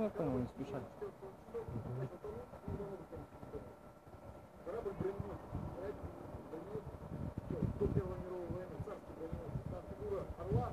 Ну, я понял, не спешат. Корабль «Бремнон» проект «Бремнон» до Первой мировой войны? Царский фигура. «Орла»